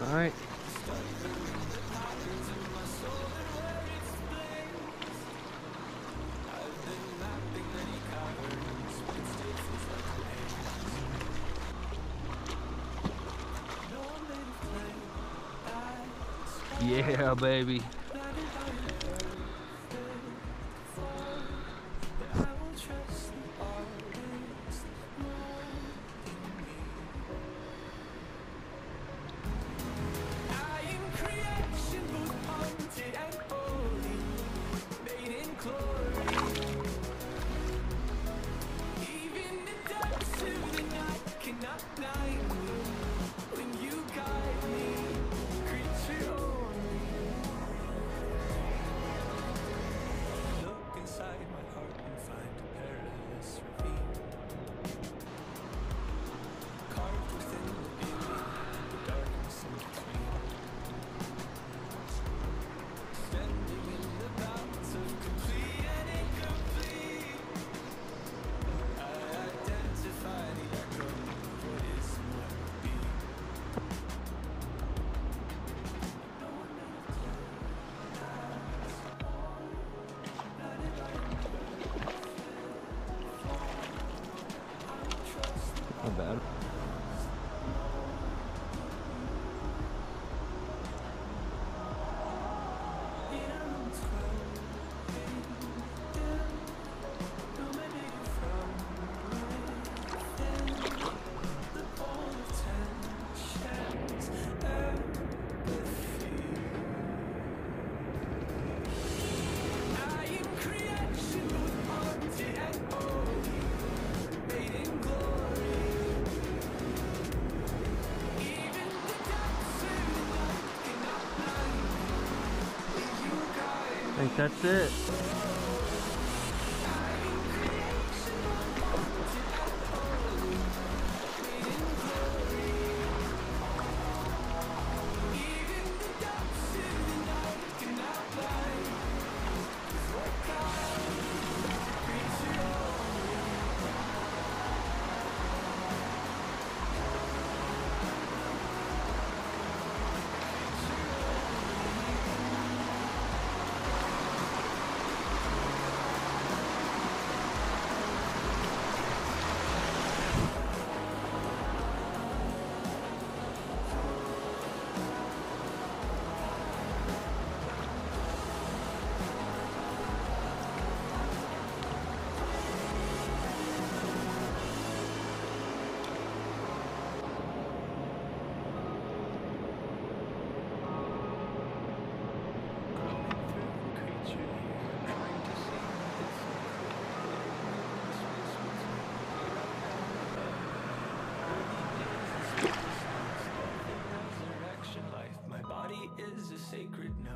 All right. Yeah, baby. Bad. I think that's it.